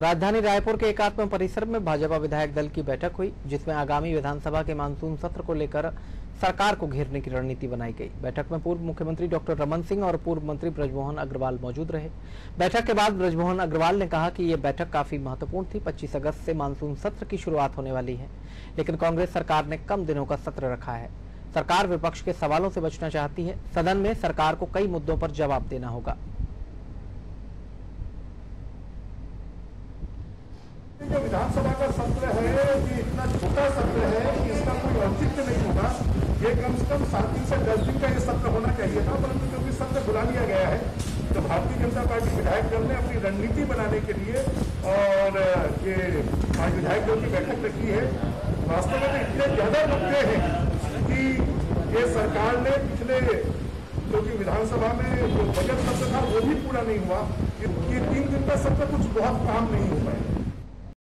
राजधानी रायपुर के एकात्म परिसर में भाजपा विधायक दल की बैठक हुई, जिसमें आगामी विधानसभा के मानसून सत्र को लेकर सरकार को घेरने की रणनीति बनाई गई। बैठक में पूर्व मुख्यमंत्री डॉक्टर रमन सिंह और पूर्व मंत्री ब्रजमोहन अग्रवाल मौजूद रहे। बैठक के बाद ब्रजमोहन अग्रवाल ने कहा कि ये बैठक काफ़ी महत्वपूर्ण थी। 25 अगस्त से मानसून सत्र की शुरुआत होने वाली है, लेकिन कांग्रेस सरकार ने कम दिनों का सत्र रखा है। सरकार विपक्ष के सवालों से बचना चाहती है। सदन में सरकार को कई मुद्दों पर जवाब देना होगा। जो विधानसभा का सत्र है, ये इतना छोटा सत्र है कि इसका कोई औचित्य नहीं होगा। ये कम से कम सात दिन से दस दिन का ये सत्र होना चाहिए था, परंतु क्योंकि सत्र बुला लिया गया है तो भारतीय जनता पार्टी विधायक दल ने अपनी रणनीति बनाने के लिए और ये आज विधायक दल की बैठक रखी है। वास्तव में तो इतने ज़्यादा मुद्दे हैं कि ये सरकार ने पिछले क्योंकि विधानसभा में जो बजट सत्र था, वो भी पूरा नहीं हुआ। ये तीन दिन का सत्र कुछ बहुत काम नहीं हो पाए